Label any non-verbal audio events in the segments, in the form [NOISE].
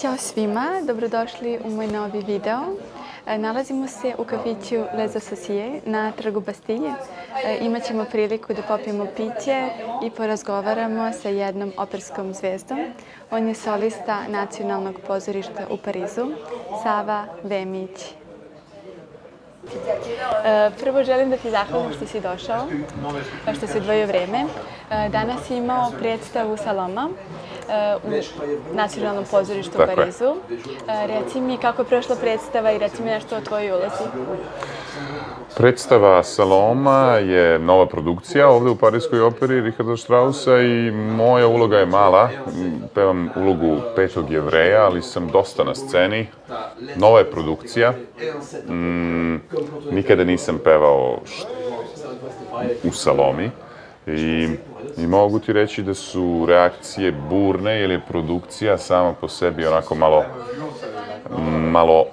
Ćao svima, dobrodošli u moj novi video. E, Nalazimo se u kafiću Les Associés na trgu Bastilje. E, Imaćemo priliku da popijemo piće i porazgovaramo sa jednom operskom zvezdom. On je solista Nacionalnog pozorišta u Parizu, Sava Vemić. E, Prvo želim da ti zahvalim što si došao, što si odvojio vreme. E, Danas si imao predstavu Saloma e, u Nacionalnom pozorištu u. Parizu. E, Reci mi kako je prošla predstava i reci mi nešto o tvojoj ulozi. Predstava Saloma je nova produkcija ovde u Parijskoj operi Richarda Straussa i moja uloga je mala. Pevam ulogu petog jevreja, ali sam dosta na sceni. Nova je produkcija. Mm, nikada nisam pevao u Salomi. I, I mogu ti reći da su reakcije burne, jer je produkcija sama po sebi onako malo, malo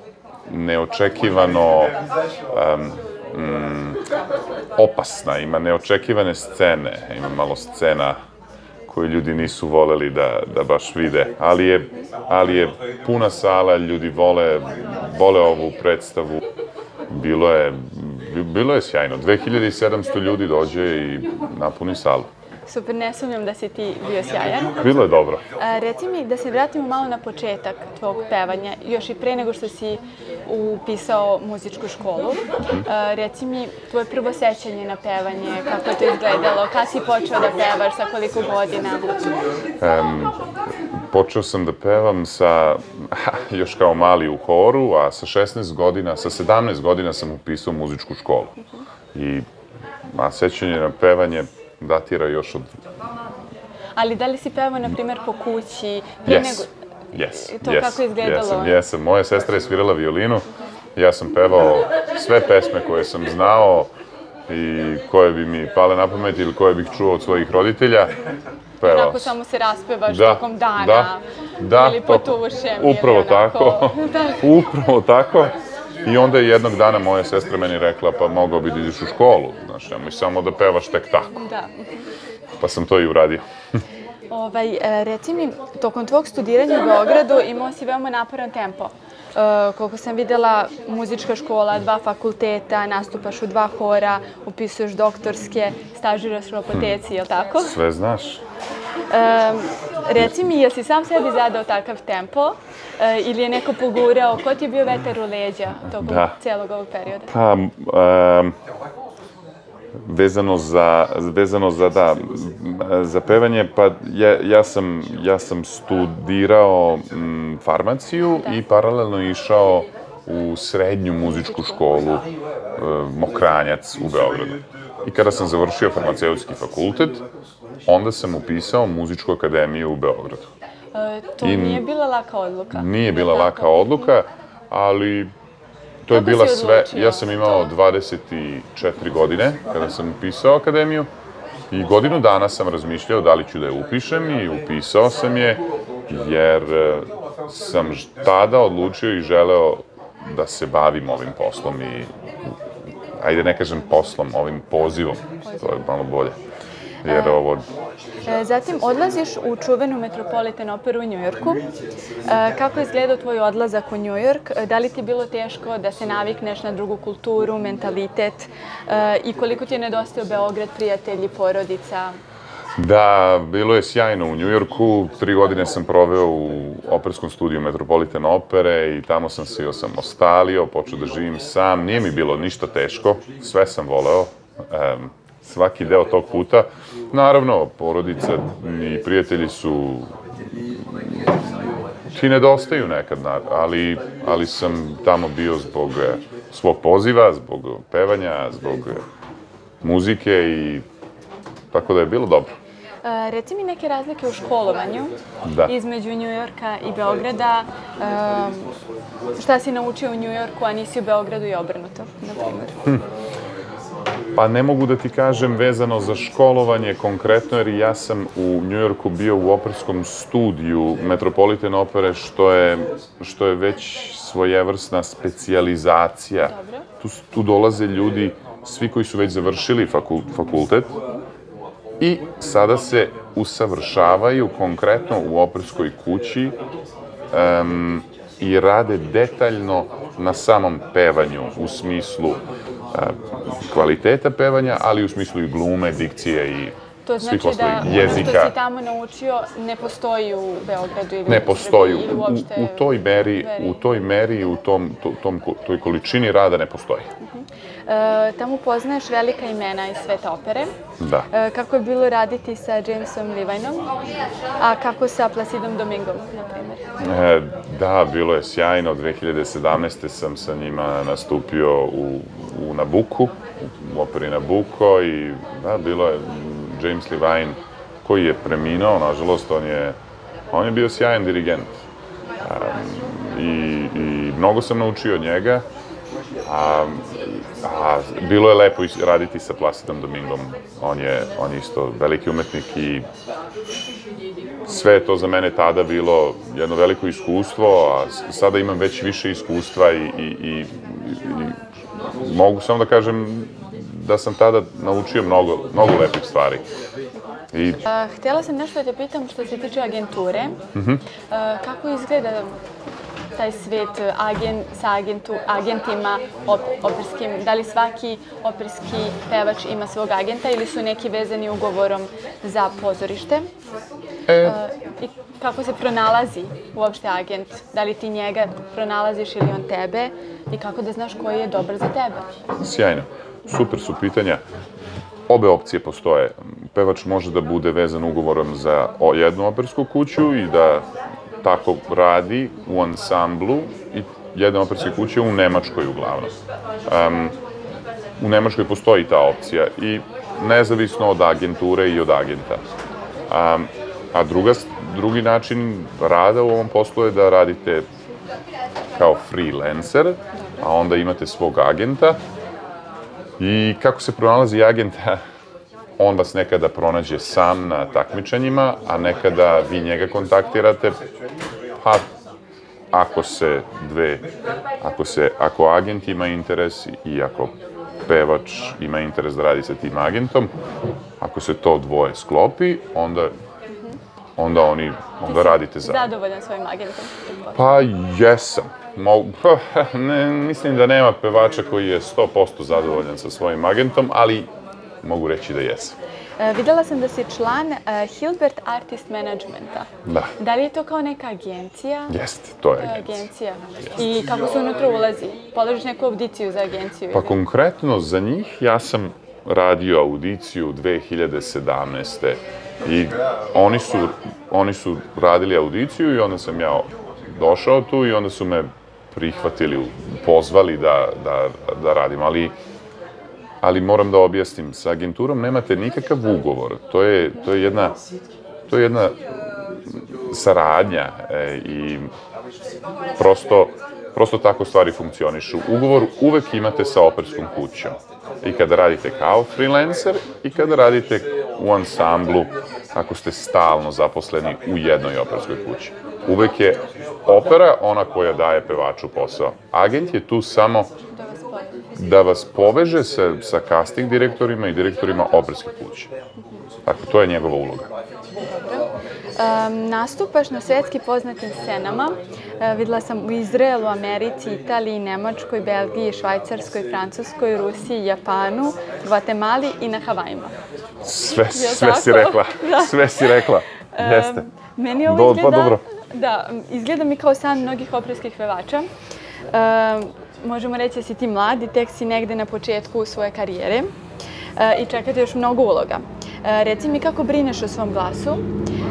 neočekivano um, mm, opasna, ima neočekivane scene, ima malo scena koje ljudi nisu voleli da, da baš vide, ali je, ali je puna sala, ljudi vole, vole ovu predstavu. Bilo je, bilo je sjajno. 2700 ljudi dođe i napuni salu. Super, ne sumnjam da si ti bio sjajan. Bilo je dobro. A, reci mi da se vratimo malo na početak tvog pevanja, još i pre nego što si upisao muzičku školu. A, reci mi tvoje prvo sećanje na pevanje, kako je to izgledalo, kad si počeo da pevaš, sa koliko godina? Em, počeo sam da pevam sa, još kao mali u horu, a sa 16 godina, sa 17 godina sam upisao muzičku školu. I, a sećanje na pevanje datira još od... Ali da li si pevao, na primjer, po kući? Yes. nego- Yes, To yes, kako je izgledalo? Jesam, jesam. Moja sestra je svirala violinu, ja sam pevao sve pesme koje sam znao i koje bi mi pale na pamet ili koje bih čuo od svojih roditelja. Pevao Onako sam. samo se raspevaš Da, tokom dana da, da, ili pod to- tušem. Upravo ili onako. tako. [LAUGHS] da. Upravo tako. I onda je jednog dana moja sestra meni rekla, pa mogao bi da ideš u školu, znaš, nemoj samo da pevaš tek tako. da. Pa sam to i uradio. Ovaj, e, reci mi, tokom tvog studiranja u Beogradu imao si veoma naporan tempo. E, koliko sam videla, muzička škola, dva fakulteta, nastupaš u dva hora, upisuješ doktorske, stažiraš u apoteci, je li tako? Sve znaš. E, reci mi, jel si sam sebi zadao takav tempo e, ili je neko pogurao? Ko ti je bio vetar u leđa tokom Da. celog ovog perioda? Pa, em, vezano za, vezano za, da, za pevanje, pa ja, ja, sam, ja sam studirao m, farmaciju i paralelno išao u srednju muzičku školu e, Mokranjac u Beogradu. I kada sam završio farmaceutski fakultet, onda sam upisao muzičku akademiju u Beogradu. E, to I- nije bila laka odluka. Nije bila li laka tako? odluka, ali to je Kako bila sve... Ja sam imao 24 godine kada sam upisao akademiju i godinu dana sam razmišljao da li ću da je upišem i upisao sam je jer e, sam tada odlučio i želeo da se bavim ovim poslom i ajde ne kažem poslom, ovim pozivom, to je malo bolje. Jer ovo E, Zatim odlaziš u čuvenu Metropolitan operu u Njujorku. E, Kako je izgledao tvoj odlazak u Njujork? E, Da li ti je bilo teško da se navikneš na drugu kulturu, mentalitet e, i koliko ti je nedostao Beograd, prijatelji, porodica? Da, bilo je sjajno u Njujorku. Tri godine sam proveo u operskom studiju Metropolitan opere i tamo sam se osamostalio, počeo da živim sam. Nije mi bilo ništa teško, sve sam voleo. Svaki deo tog puta. Naravno, porodica i prijatelji su ti nedostaju nekad, ali, ali sam tamo bio zbog eh, svog poziva, zbog pevanja, zbog muzike i tako da je bilo dobro. E, Reci mi neke razlike u školovanju Da. između Njujorka i Beograda. E, Šta si naučio u Njujorku, a nisi u Beogradu i obrnuto, na primjer? Pa ne mogu da ti kažem vezano za školovanje konkretno, jer ja sam u Njujorku bio u operskom studiju Metropolitan opere, što je, što je već svojevrsna specijalizacija. Tu, tu dolaze ljudi, svi koji su već završili fakul, fakultet, i sada se usavršavaju konkretno u operskoj kući um, i rade detaljno na samom pevanju u smislu kvaliteta pevanja, ali u smislu i glume, dikcije i To svih znači da ostalih ono jezika. što si tamo naučio ne postoji u Beogradu ili ne u postoji Srbiji u, u toj meri, u toj meri, u tom, to, tom, toj količini rada ne postoji. E, tamo poznaješ velika imena iz sveta opere. Da. E, kako je bilo raditi sa Jamesom Levinom, a kako sa Placidom Domingom, na primjer? E, da, bilo je sjajno. 2017. sam sa njima nastupio u, u Nabuku, u operi Nabuko i da, bilo je James Levine koji je preminuo, nažalost, on je, on je bio sjajan dirigent. Um, i, I mnogo sam naučio od njega. A, a bilo je lepo raditi sa Placidom Domingom. On je, on je isto veliki umetnik i sve je to za mene tada bilo jedno veliko iskustvo, a sada imam već više iskustva i, i, i, i mogu samo da kažem da sam tada naučio mnogo, mnogo lepih stvari. I A, htjela sam nešto da te pitam što se tiče agenture. Mhm. A, kako izgleda taj svet agen, sa agentu, agentima op, operskim? Da li svaki operski pevač ima svog agenta ili su neki vezani ugovorom za pozorište? e, A, I kako se pronalazi uopšte agent? Da li ti njega pronalaziš ili on tebe? I kako da znaš koji je dobar za tebe? Sjajno. Super su pitanja. Obe opcije postoje. Pevač može da bude vezan ugovorom za jednu opersku kuću i da tako radi u ansamblu i jedne operske kuće u Nemačkoj uglavnom. Um, u Nemačkoj postoji ta opcija i nezavisno od agenture i od agenta. Um, a druga, drugi način rada u ovom poslu je da radite kao freelancer, a onda imate svog agenta I kako se pronalazi agenta, [LAUGHS] on vas nekada pronađe sam na takmičenjima, a nekada vi njega kontaktirate, pa ako se dve, ako se, ako agent ima interes i ako pevač ima interes da radi sa tim agentom, ako se to dvoje sklopi, onda, onda oni, onda radite za. Zadovoljan svojim agentom? Pa jesam. Ne, mislim da nema pevača koji je 100% zadovoljan sa svojim agentom, ali mogu reći da jesam. E, videla sam da si član e, Hilbert Artist Managementa. Da, Da li je to kao neka agencija? jeste, to je agencija. agencija. I kako se unutra ulazi? Položiš neku audiciju za agenciju? Pa ili? konkretno za njih ja sam radio audiciju 2017. I oni su, oni su radili audiciju i onda sam ja došao tu i onda su me prihvatili, pozvali da, da, da radim, ali ali moram da objasnim, sa agenturom nemate nikakav ugovor. To je, to je jedna, to je jedna saradnja e, i prosto, prosto tako stvari funkcionišu. Ugovor uvek imate sa operskom kućom. I kada radite kao freelancer i kada radite u ansamblu ako ste stalno zaposleni u jednoj operskoj kući. Uvek je opera ona koja daje pevaču posao. Agent je tu samo Da vas poveže sa, sa casting direktorima i direktorima operske kuće. Dakle, to je njegova uloga. Um, nastupaš na svetski poznatim scenama. E, videla sam u Izraelu, Americi, Italiji, Nemačkoj, Belgiji, Švajcarskoj, Francuskoj, Rusiji, Japanu, Gvatemali i na Havajima. Sve, Jel sve si rekla, [LAUGHS] Da. sve si rekla. Jeste. Meni ovo Do- izgleda... pa dobro. Da, izgleda mi kao san mnogih operskih pevača. Um, možemo reći da si ti mlad i tek si negde na početku svoje karijere e, i čekate još mnogo uloga. Reci mi kako brineš o svom glasu,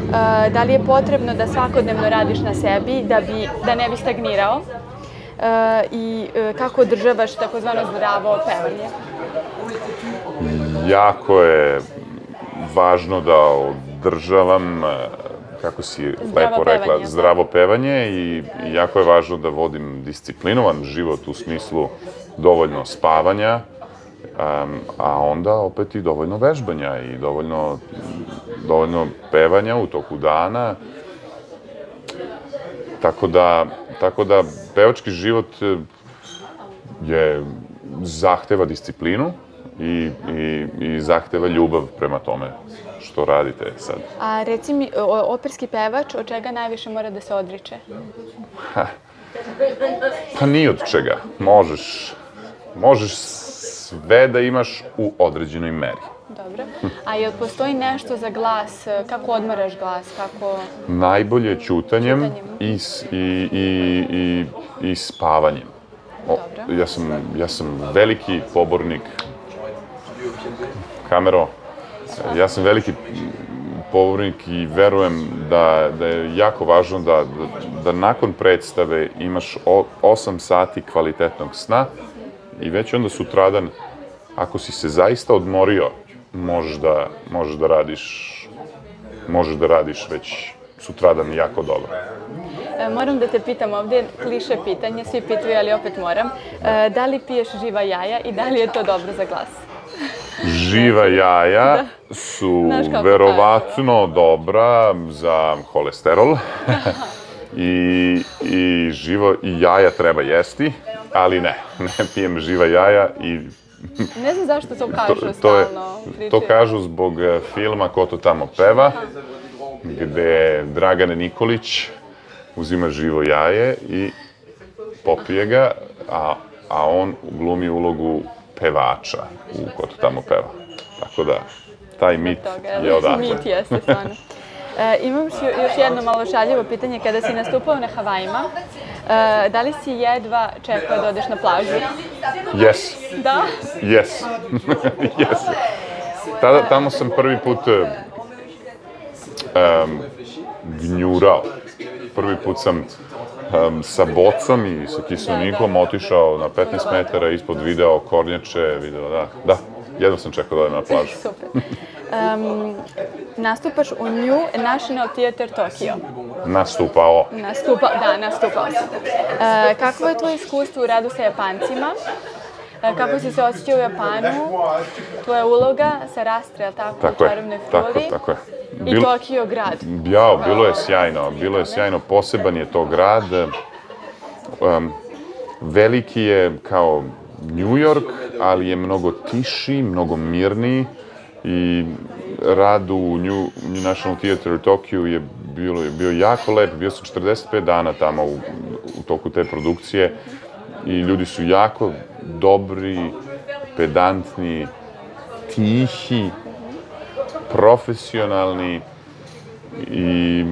E, da li je potrebno da svakodnevno radiš na sebi da, bi, da ne bi stagnirao? E, i e, kako održavaš takozvano zdravo pevanje? Jako je važno da održavam, e, kako si lepo rekla, pevanje, zdravo pevanje i jako je važno da vodim disciplinovan život u smislu dovoljno spavanja, em, a onda opet i dovoljno vežbanja i dovoljno, dovoljno pevanja u toku dana. Tako da, tako da pevački život e, je zahteva disciplinu i, i, i zahteva ljubav prema tome. što radite sad. A reci mi, operski pevač, od čega najviše mora da se odriče? Pa ni od čega. Možeš, možeš sve da imaš u određenoj meri. Dobro. A jel postoji nešto za glas? Kako odmaraš glas? Kako... Najbolje je ćutanjem Ćutanjem. i, i, i, i, i spavanjem. O, Dobro. ja, sam, ja sam veliki pobornik kamero. Ja sam veliki pobornik i verujem da, da je jako važno da, da, da nakon predstave imaš o, 8 sati kvalitetnog sna i već onda sutradan, ako si se zaista odmorio, možeš da, možeš da radiš možeš da radiš već sutradan jako dobro. E, moram da te pitam ovdje, kliše pitanje, svi pitaju, ali opet moram. E, da li piješ živa jaja i da li je to dobro za glas? Živa [LAUGHS] jaja su Znaš kako verovatno dobra za holesterol [LAUGHS] i, i živo i jaja treba jesti, ali ne, [LAUGHS] ne pijem živa jaja i Ne znam zašto to [LAUGHS] kažu to, to, je, stalno. to kažu zbog e, filma Ko to tamo peva, gde Dragane Nikolić uzima živo jaje i popije ga, a, a on glumi ulogu pevača u Ko to tamo peva. Tako da, taj mit je odatle. Mit jeste, stvarno. [LAUGHS] E, imam još, još jedno malo šaljivo pitanje. Kada si nastupao na Havajima, e, da li si jedva čekao da odeš na plažu? Yes, Da? yes, [LAUGHS] yes. Tada, tamo sam prvi put um, gnjurao. Prvi put sam um, sa bocom i sa kiselnikom otišao na 15 metara ispod video kornjače, video, da, da, jedno sam čekao da odem na plažu. Super. Um, nastupaš u New National Theatre Tokyo. Nastupao. Nastupa, da, nastupao si. E, kakvo je tvoje iskustvo u radu sa Japancima? E, kako si se osjećao u Japanu? Tvoja uloga sa Rastre, je li tako, Tako u je, Čarobnoj tako, furi? tako je. I Bil- Tokio grad. Jao, bilo je sjajno, bilo je sjajno, poseban je to grad. Um, veliki je kao New York, ali je mnogo tiši, mnogo mirniji i rad u New, New National Theatre u Tokiju je bilo, je bio jako lep, bio sam 45 dana tamo u, u toku te produkcije. I ljudi su jako dobri, pedantni, tihi, profesionalni. I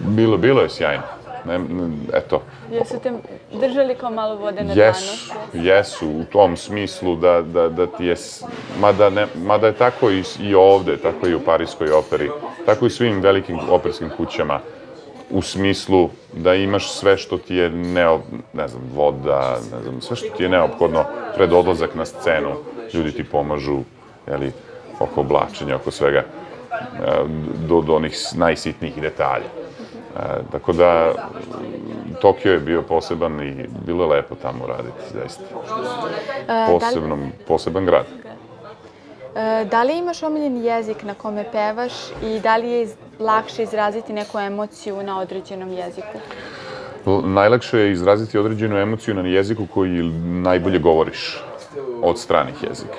bilo, bilo je sjajno. Ne, ne, eto, Jesu te držali kao malo vode na jesu, dlanu? jesu u tom smislu da, da, da ti je, mada, ne, mada je tako i, i ovde, tako i u Parijskoj operi, tako i svim velikim operskim kućama, u smislu da imaš sve što ti je neo, ne znam, voda, ne znam, sve što ti je neophodno pred odlazak na scenu, ljudi ti pomažu, jeli, oko oblačenja, oko svega, e, do, do onih najsitnijih detalja. E, tako da, Tokio je bio poseban i bilo je lepo tamo raditi, zaista. E, da, Posebnom, poseban grad. e, da li imaš omiljen jezik na kome pevaš i da li je lakše izraziti neku emociju na određenom jeziku? Najlakše je izraziti određenu emociju na jeziku koji najbolje govoriš od stranih jezika.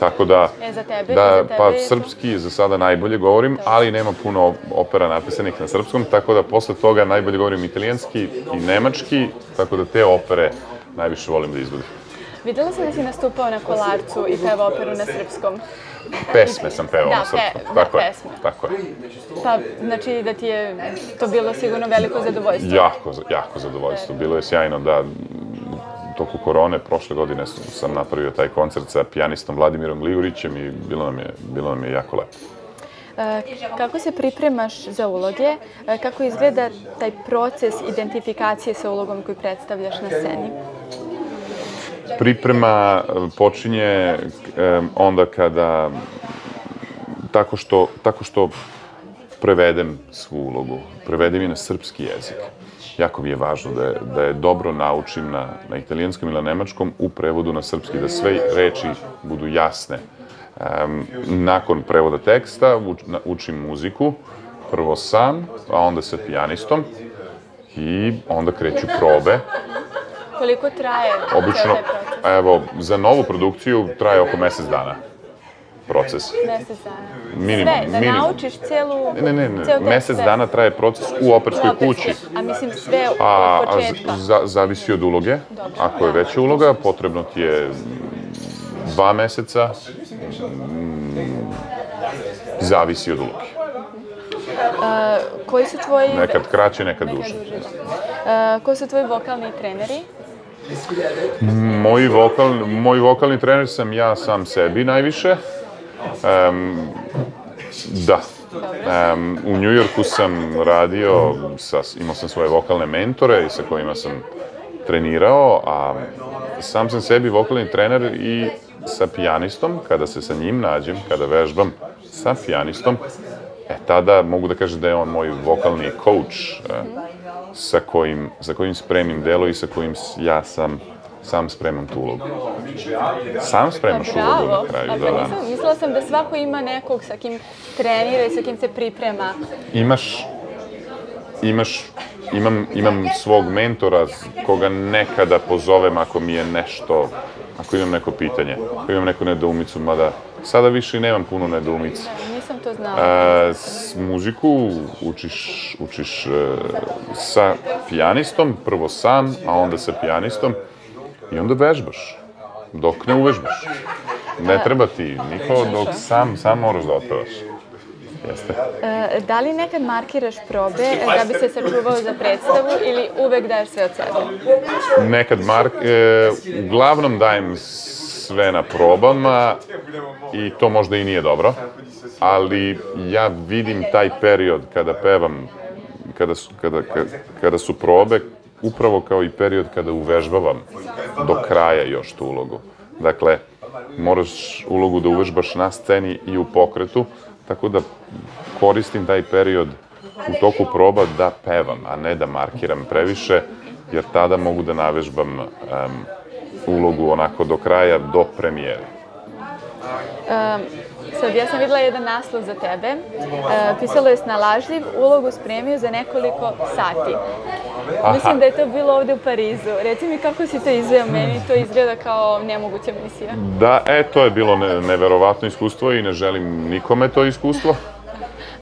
Tako da, E, za tebe, da, za tebe pa je to- srpski za sada najbolje govorim, ali nema puno opera napisanih na srpskom, tako da posle toga najbolje govorim italijanski i nemački, tako da te opere najviše volim da izvodim. Videla sam da si nastupao na Kolarcu i pevao operu na srpskom. Pesme sam pevao Da, na srpskom, pe- da, tako je, pesme. tako je. Pa, znači da ti je to bilo sigurno veliko zadovoljstvo. Jako, jako zadovoljstvo. Bilo je sjajno da toku korone prošle godine sam- napravio taj koncert sa pijanistom Vladimirom Ligurićem i bilo nam je, bilo nam je jako lepo. E, kako se pripremaš za uloge? E, kako izgleda taj proces identifikacije sa ulogom koju predstavljaš na sceni? Priprema e, počinje onda kada tako što, tako što prevedem svu ulogu, prevedem je na srpski jezik. Jako mi je važno da je, da je dobro naučim na, na italijanskom ili na nemačkom u prevodu na srpski, da sve reči budu jasne. Em, nakon prevoda teksta uč, na- učim muziku, prvo sam, a onda sa pijanistom i onda kreću probe. Koliko traje Obično, evo, za novu produkciju traje oko mesec dana. Proces. Mesec dana. Minimum, sve, da minimum. naučiš celu... Ne, ne, ne, tekst, mesec sve. dana traje proces u operskoj kući. A mislim sve A, od a početka. z- za, zavisi od uloge. Ako je veća uloga, potrebno ti je dva meseca. Mm, Zavisi od uloge. Koji su tvoji... Nekad kraće, nekad Nekad duže. duže, da. E, koji su tvoji vokalni treneri? Moji vokal, moj vokalni trener sam ja sam sebi najviše. Em, da. Em, u New Yorku sam radio, sa, imao sam svoje vokalne mentore sa kojima sam trenirao, a sam sam sebi vokalni trener i sa pijanistom, kada se sa njim nađem, kada vežbam sa pijanistom, e tada mogu da kažem da je on moj vokalni coach, e, sa kojim, sa kojim spremim delo i sa kojim ja sam sam spremam tu ulogu. Sam spremaš ulogu Bravo. na kraju, A da, pa da. nisam, mislila sam da svako ima nekog sa kim trenira i sa kim se priprema. Imaš, imaš, imam, imam svog mentora koga nekada pozovem ako mi je nešto, ako imam neko pitanje, ako imam neku nedoumicu, mada sada više i nemam puno nedoumica. Nisam to znala. E, s muziku učiš, učiš e, sa pijanistom, prvo sam, a onda sa pijanistom i onda vežbaš, dok ne uvežbaš. Ne treba ti niko dok sam, sam moraš da otpevaš. Jeste. E, da li nekad markiraš probe da bi se sačuvao za predstavu ili uvek daješ sve od sebe? Nekad mark, e, uglavnom dajem sve na probama i to možda i nije dobro, ali ja vidim taj period kada pevam, kada su, kada, kada, kada su probe, upravo kao i period kada uvežbavam do kraja još tu ulogu. Dakle, moraš ulogu da uvežbaš na sceni i u pokretu, tako da koristim taj period u toku proba da pevam, a ne da markiram previše, jer tada mogu da navežbam em, ulogu onako do kraja, do premijere. Sad, ja sam videla jedan naslov za tebe. E, pisalo je snalažljiv, ulogu spremio za nekoliko sati. Mislim da je to bilo ovde u Parizu. Reci mi kako si to izveo, meni to izgleda kao nemoguća misija. Da, e, to je bilo ne, neverovatno iskustvo i ne želim nikome to iskustvo.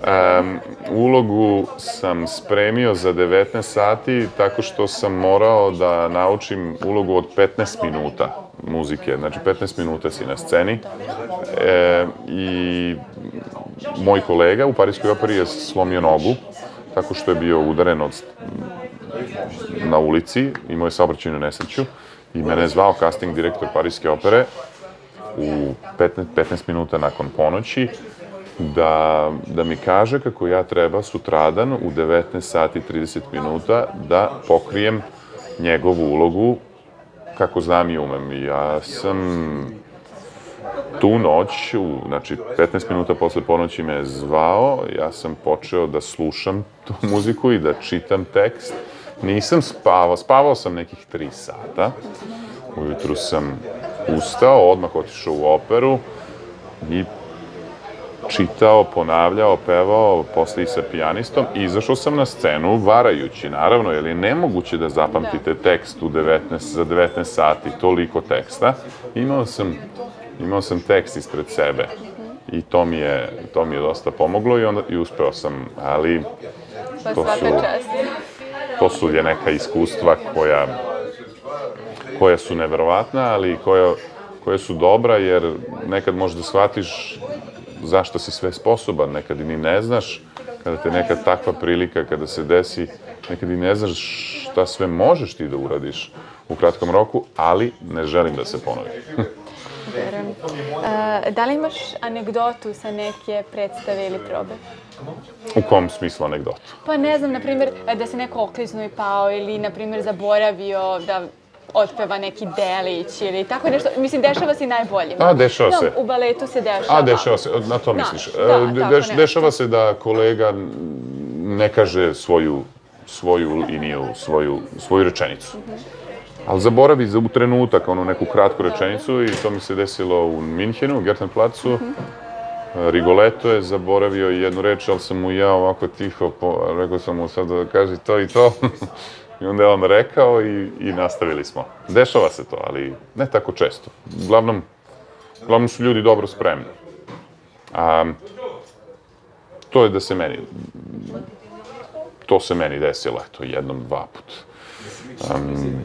Em, ulogu sam spremio za 19 sati tako što sam morao da naučim ulogu od 15 minuta muzike. Znači 15 minuta si na sceni. E, I moj kolega u Parijskoj operi je slomio nogu tako što je bio udaren od na ulici, imao je saobraćajnu nesreću i mene je zvao casting direktor Parijske opere u 15, 15 minuta nakon ponoći da, da mi kaže kako ja treba sutradan u 19 sati 30 minuta da pokrijem njegovu ulogu kako znam i umem. Ja sam tu noć, u, znači 15 minuta posle ponoći me je zvao, ja sam počeo da slušam tu [LAUGHS] muziku i da čitam tekst. Nisam spavao, spavao sam nekih 3 sata. Ujutru sam ustao, odmah otišao u operu i čitao, ponavljao, pevao, posle i sa pijanistom. Izašao sam na scenu varajući, naravno, jer je nemoguće da zapamtite tekst u 19, za 19 sati, toliko teksta. Imao sam, imao sam tekst ispred sebe i to mi je, to mi je dosta pomoglo i, onda, i uspeo sam, ali Pa To su- to su je neka iskustva koja, koja su neverovatna, ali koja, koja su dobra, jer nekad možeš da shvatiš zašto si sve sposoban, nekad i ni ne znaš, kada te neka takva prilika, kada se desi, nekad i ne znaš šta sve možeš ti da uradiš u kratkom roku, ali ne želim da se ponovi. [LAUGHS] Verujem. E, da li imaš anegdotu sa neke predstave ili probe? U kom smislu anegdotu? Pa ne znam, na primjer, da se neko okliznuo i pao ili, na primjer, zaboravio da otpeva neki delić ili tako nešto. Mislim, dešava se i najboljima. A, dešava se. U baletu se dešava. A, dešava se, na to Da, misliš. da, E, deš- dešava se da kolega ne kaže svoju, svoju liniju, svoju, svoju rečenicu. Ali zaboravi za u trenutak, onu neku kratku rečenicu i to mi se desilo u Minhenu, u Gertenplatzu. Rigoletto je zaboravio jednu reč, ali sam mu ja ovako tiho, po, rekao sam mu sad da kaže to i to. [LAUGHS] I onda je on rekao i, i nastavili smo. Dešava se to, ali ne tako često. Uglavnom, uglavnom su ljudi dobro spremni. A, to je da se meni, to se meni desilo, eto, jednom, dva put. Um,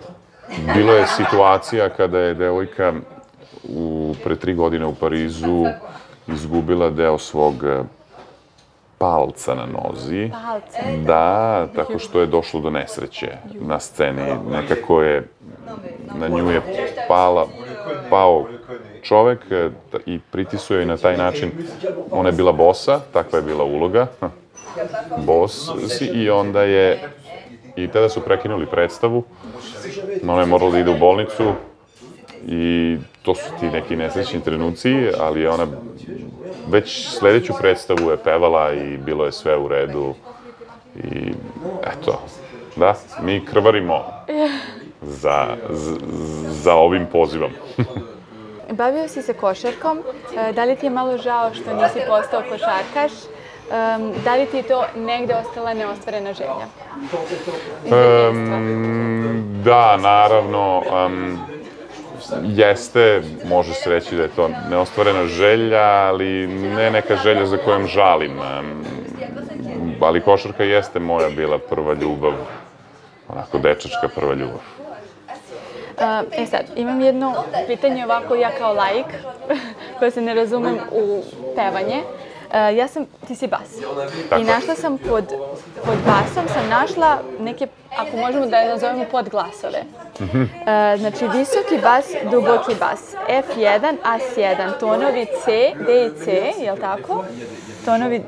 bilo je situacija kada je devojka u, pre tri godine u Parizu izgubila deo svog palca na nozi. Palce? Da, tako što je došlo do nesreće na sceni. Nekako je, na nju je pala, pao čovek e, i pritisuje joj na taj način. Ona je bila bosa, takva je bila uloga. [LAUGHS] Bos si i onda je, i tada su prekinuli predstavu. Ona je morala da ide u bolnicu i to su ti neki nesrećni trenuci, ali je ona već sledeću predstavu je pevala i bilo je sve u redu. I eto, da, mi krvarimo za, za, za ovim pozivom. [LAUGHS] Bavio si se košarkom, e, da li ti je malo žao što nisi postao košarkaš? Em, da li ti je to negde ostala neostvarena želja? Um, da, naravno, um, jeste, može se reći da je to neostvarena želja, ali ne neka želja za kojom žalim. Ali košarka jeste moja bila prva ljubav, onako dečačka prva ljubav. E sad, imam jedno pitanje ovako ja kao laik, [LAUGHS] koja se ne razumem u pevanje. E, ja sam, ti si bas. Tako I našla sam pod, pod basom, sam našla neke, ako možemo da je nazovemo podglasove. E, znači, visoki bas, duboki bas. F1, As1, tonovi C, D i C, je li tako? Tonovi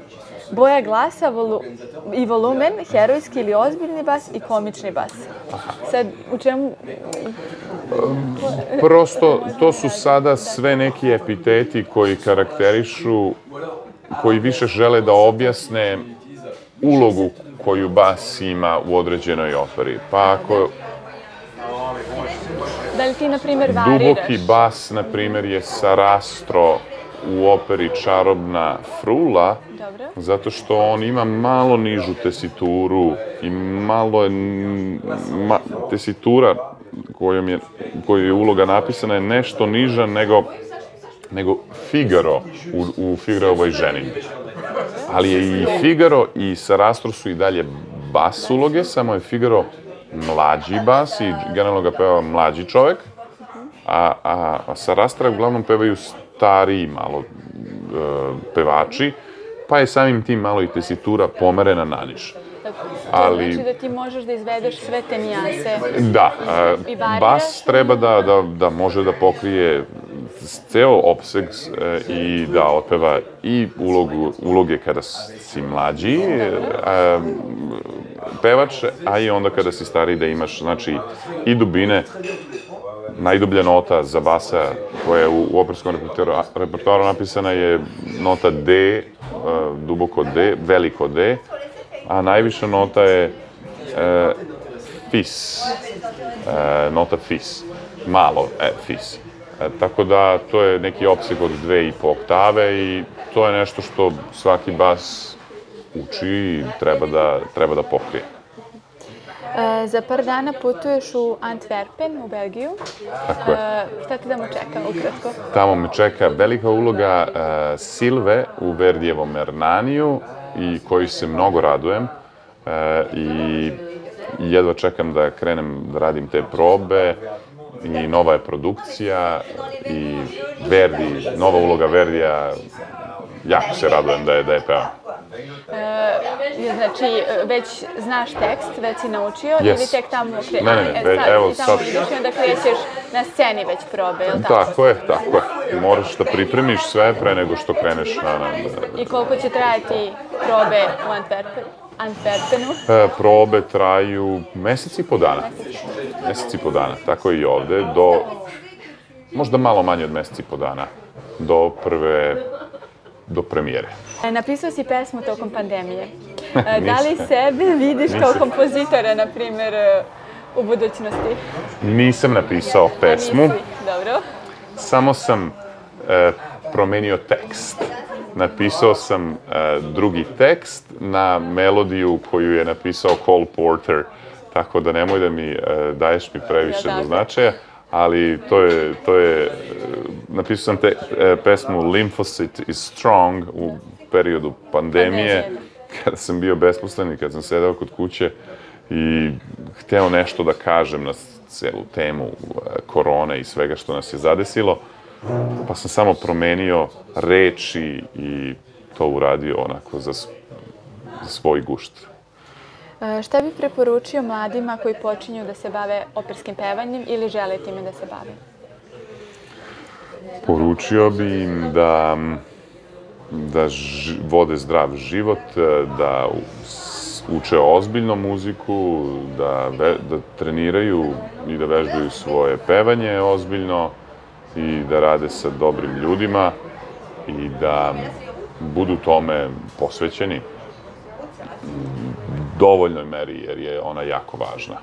boja glasa volu, i volumen, herojski ili ozbiljni bas i komični bas. Sad, u čemu, Prosto, to su sada sve neki epiteti koji karakterišu, koji više žele da objasne ulogu koju bas ima u određenoj operi. Pa ako Da li ti, na primjer, variraš? duboki bas, na primjer, je Sarastro u operi Čarobna frula, Dobro. zato što on ima malo nižu tesituru i malo je, ma, tesitura kojom je, koju je uloga napisana je nešto niža nego, nego Figaro u, u Figarovoj ženi. Ali je i Figaro i Sarastro su i dalje bas uloge, samo je Figaro mlađi bas i generalno ga peva mlađi čovek, a, a, a Sarastra uglavnom pevaju stariji malo e, pevači, pa je samim tim malo i tesitura pomerena na niž. Ali... Znači da ti možeš da izvedeš sve te nijanse. Da, e, variraš? bas treba da, da, da može da pokrije ceo opseg e, i da otpeva i ulogu, uloge kada si mlađi e, pevač, a i onda kada si stariji da imaš znači i dubine najdublja nota za basa koja je u, u operskom repertoaru, napisana je nota D, e, duboko D, veliko D, a najviša nota je e, fis, e, nota fis, malo e, fis. E, tako da to je neki opseg od dve i po oktave i to je nešto što svaki bas uči i treba da, treba da pokrije. E, za par dana putuješ u Antwerpen, u Belgiju. Tako je. E, šta te da mu čeka, ukratko? Tamo me čeka velika uloga uh, Silve u Verdijevom Ernaniju i koji se mnogo radujem uh, i jedva čekam da krenem da radim te probe i nova je produkcija i Verdi, nova uloga Verdija, jako se radujem da je, da je pevam. E, znači, već znaš tekst, već si naučio Yes. ili tek tamo kre... Ne, ne, ne, već- sad, evo, tamo sad- i onda krećeš na sceni već probe, je li tako? Tako je, tako je. Moraš da pripremiš sve pre nego što kreneš na... na, na I koliko će trajati probe u Antwerpen, Antwerpenu? E, probe traju mesec i po dana. Mesec i po dana, tako i ovde, do možda malo manje od mesec i po dana, do prve, do premijere. E, Napisao si pesmu tokom pandemije. E, [LAUGHS] Da li sebe vidiš kao kompozitora, na primjer, e, u budućnosti? Nisam napisao pesmu, Nisi, Dobro. samo sam e, promenio tekst. Napisao sam e, drugi tekst na melodiju koju je napisao Cole Porter, tako da nemoj da mi e, daješ mi previše do značaja, ali to je, to je, napisao sam te e, pesmu Lymphocyte is strong u periodu pandemije, kada sam bio besposlen i kad sam sedeo kod kuće i hteo nešto da kažem na celu temu e, korone i svega što nas je zadesilo, pa sam samo promenio reči i to uradio onako za, za svoj gušt. E, šta bi preporučio mladima koji počinju da se bave operskim pevanjem ili žele time da se bave? Poručio bi im da, da ž, vode zdrav život, e, da uče ozbiljno muziku, da, ve, da treniraju i da vežbaju svoje pevanje ozbiljno i da rade sa dobrim ljudima i da budu tome posvećeni dovoljnoj meri, jer je ona jako važna.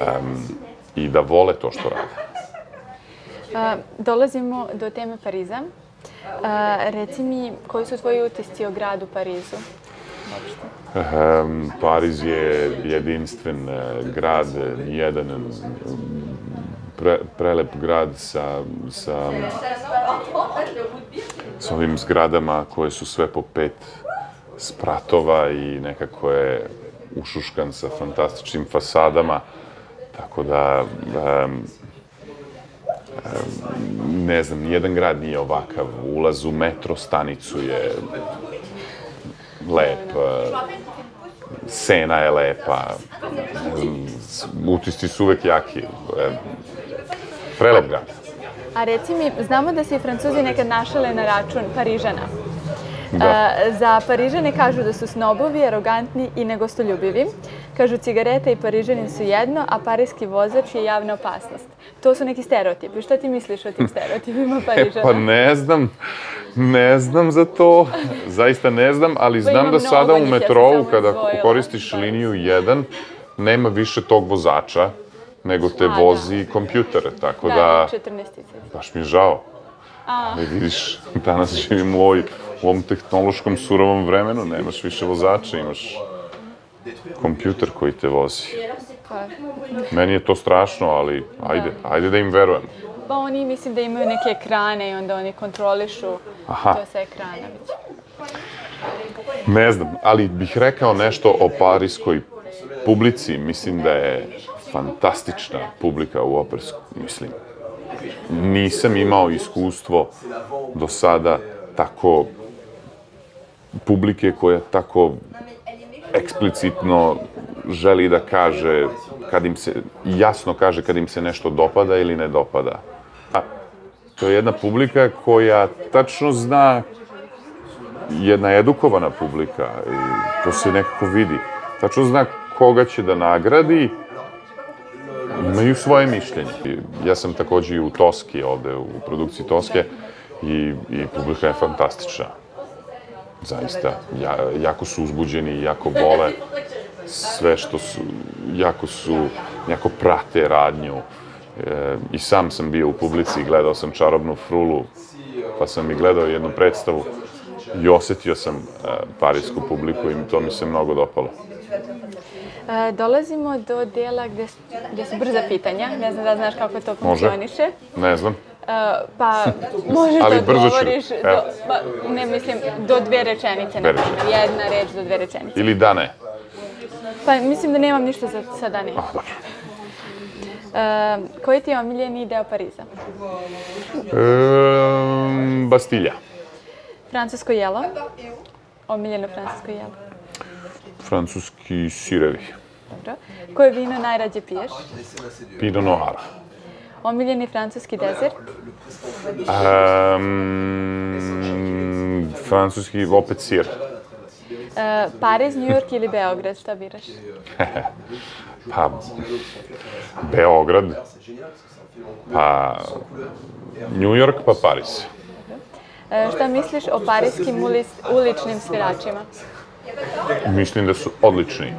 Um, I da vole to što rade. A, dolazimo do teme Pariza. A, reci mi, koji su tvoji utisci o gradu Parizu? Um, Pariz je jedinstven uh, grad, jedan pre, prelep grad sa, sa, sa ovim zgradama koje su sve po pet spratova i nekako je ušuškan sa fantastičnim fasadama, tako da um, um, ne znam, nijedan grad nije ovakav. Ulaz u metro stanicu je lep, sena je lepa, utisci su uvek jaki. Prelep grad. A reci mi, znamo da se i Francuzi nekad našale na račun Parižana. Da. za Parižane kažu da su snobovi, arogantni i negostoljubivi. Kažu cigareta i Parižanin su jedno, a parijski vozač je javna opasnost. To su neki stereotipi. Šta ti misliš o tim stereotipima [LAUGHS] Parižana? E, pa ne znam. Ne znam za to. Zaista ne znam, ali pa znam da sada u metrovu, kada koristiš liniju 1, nema više tog vozača, nego te da. vozi kompjuter. Tako da... Da, 14. Baš mi je žao. Ali vidiš, [LAUGHS] danas živim u ovoj u ovom tehnološkom surovom vremenu nemaš više vozača, imaš kompjuter koji te vozi. Pa. Meni je to strašno, ali ajde, ajde da im verujem. Pa oni mislim da imaju neke ekrane i onda oni kontrolišu Aha. to sa ekrana. Ne znam, ali bih rekao nešto o parijskoj publici. Mislim da je fantastična publika u opersku, mislim. Nisam imao iskustvo do sada tako publike koja tako eksplicitno želi da kaže kad im se, jasno kaže kad im se nešto dopada ili ne dopada. A, to je jedna publika koja tačno zna jedna edukovana publika i to se nekako vidi. Tačno zna koga će da nagradi, imaju svoje mišljenje. Ja sam takođe i u Toski ovde, u produkciji Toske i, i publika je fantastična zaista ja, jako su uzbuđeni, jako vole sve što su, jako su, jako prate radnju. E, I sam sam bio u publici i gledao sam Čarobnu frulu, pa sam i gledao jednu predstavu i osetio sam e, parijsku publiku i to mi se mnogo dopalo. E, dolazimo do dela gde, gde su brza pitanja. Ne znam da znaš kako to funkcioniše. Može, ne znam. Uh, pa [LAUGHS] možeš Ali da odgovoriš, do, pa, ne mislim, do dve rečenice, primjer, jedna reč do dve rečenice. Ili da ne? Pa mislim da nemam ništa za, sa da ne. Ah, dobro. Uh, koji ti je omiljeni deo Pariza? Um, Bastilja. Francusko jelo? Omiljeno francusko jelo? Francuski sirevi. Dobro. Koje vino najrađe piješ? Pinot Noir. Omiljeni francuski dezert? Um, francuski, opet sir. Uh, Pariz, New York ili Beograd, šta biraš? [LAUGHS] pa, Beograd, pa New York, pa Pariz. Uh, šta misliš o parijskim uličnim sviračima? Mislim da su odlični.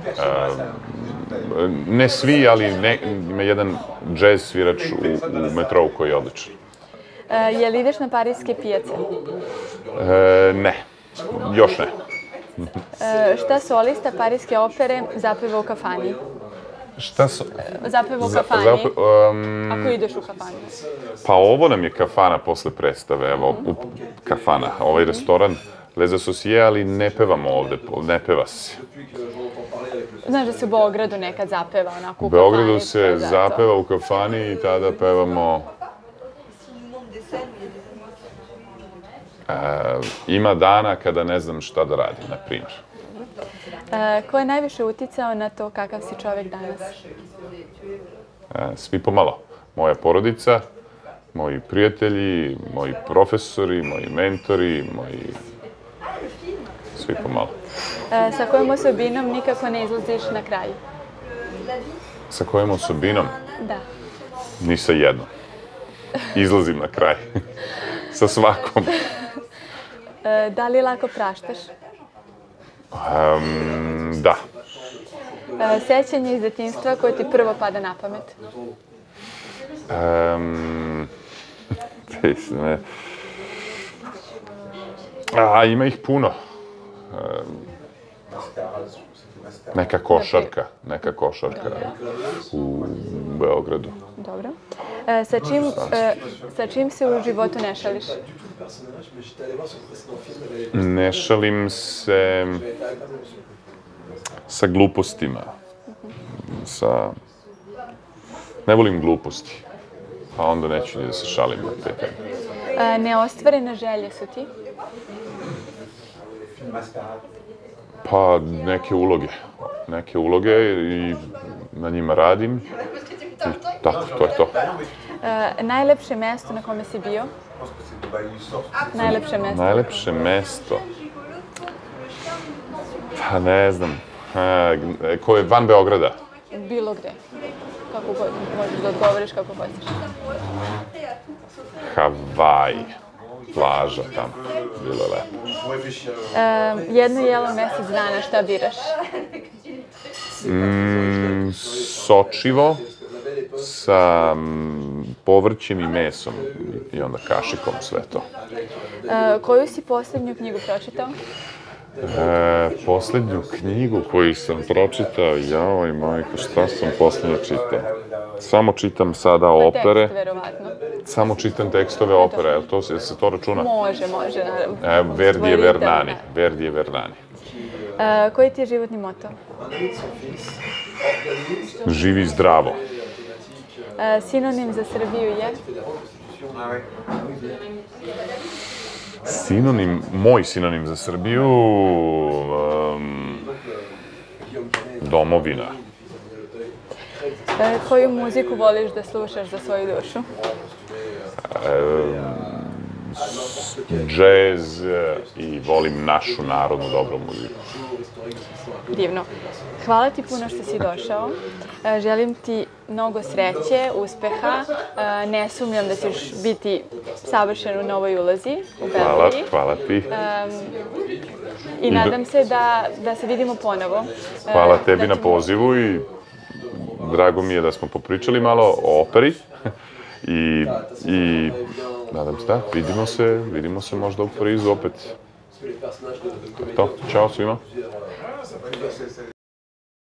ne svi, ali ne, ima jedan džez svirač u, u metrou koji je odličan. E, je li ideš na parijske pijace? E, ne, još ne. e, šta solista parijske opere zapeva u kafani? Šta su... Zapeva u kafani, zap- um, ako ideš u kafanu. Pa ovo nam je kafana posle predstave, evo, u, kafana, ovaj restoran Les Associés, ali ne pevamo ovde, ne peva se. Znaš da se u Beogradu nekad zapeva onako u U Beogradu kafani, se zapeva u kafani i tada pevamo... E, ima dana kada ne znam šta da radim, na primjer. E, ko je najviše uticao na to kakav si čovek danas? E, svi pomalo. Moja porodica, moji prijatelji, moji profesori, moji mentori, moji... Svi pomalo. E, sa kojom osobinom nikako ne izlaziš na kraju? Sa kojom osobinom? Da. Ni sa jednom. Izlazim na kraj. [LAUGHS] sa svakom. E, da li lako praštaš? Um, da. E, sećanje iz detinstva koje ti prvo pada na pamet? Um, [LAUGHS] ne... A, ima ih puno. Um, neka košarka, neka košarka u Beogradu. Dobro. E, sa, čim, e, sa čim se u životu ne šališ? Ne šalim se sa glupostima. Sa... Ne volim gluposti. Pa onda neću ni da se šalim na te teme. E, neostvarene želje su ti? Pa neke uloge. Neke uloge i na njima radim. I tako, to je to. E, najlepše mesto na kome si bio? Najlepše mesto. Najlepše mesto? Pa ne znam. A, ko je van Beograda? Bilo gde. Kako god, možeš da odgovoriš kako hoćeš. Havaj. Plaža tamo. Bilo je lepo. E, jedno jelo mesec dana, šta biraš? Mm, sočivo sa mm, povrćem i mesom i onda kašikom sve to. E, koju si poslednju knjigu pročitao? E, poslednju knjigu koju sam pročitao, jaoj majko, šta sam poslednje čitao? Samo čitam sada opere, Tekst, verovatno. samo čitam tekstove opere, jel to, se- jel se to računa? Može, može, naravno. E, Verdi je Vernani, Verdi je Vernani. da. E, koji ti je životni moto? Živi zdravo. E, sinonim za Srbiju je? Sinonim, moj sinonim za Srbiju, um, domovina. E, koju muziku voliš da slušaš za svoju dušu? Džez e, i volim našu narodnu dobru muziku. Divno. Hvala ti puno što si došao. E, Želim ti mnogo sreće, uspeha. E, Ne sumnjam da ćeš biti savršen u novoj ulozi u Hvala, Belgiji. hvala ti. I nadam se da, da se vidimo ponovo. Hvala tebi da na pozivu i drago mi je da smo popričali malo o operi. [LAUGHS] I, i nadam se da, vidimo se, vidimo se možda u Parizu opet. To, čao svima.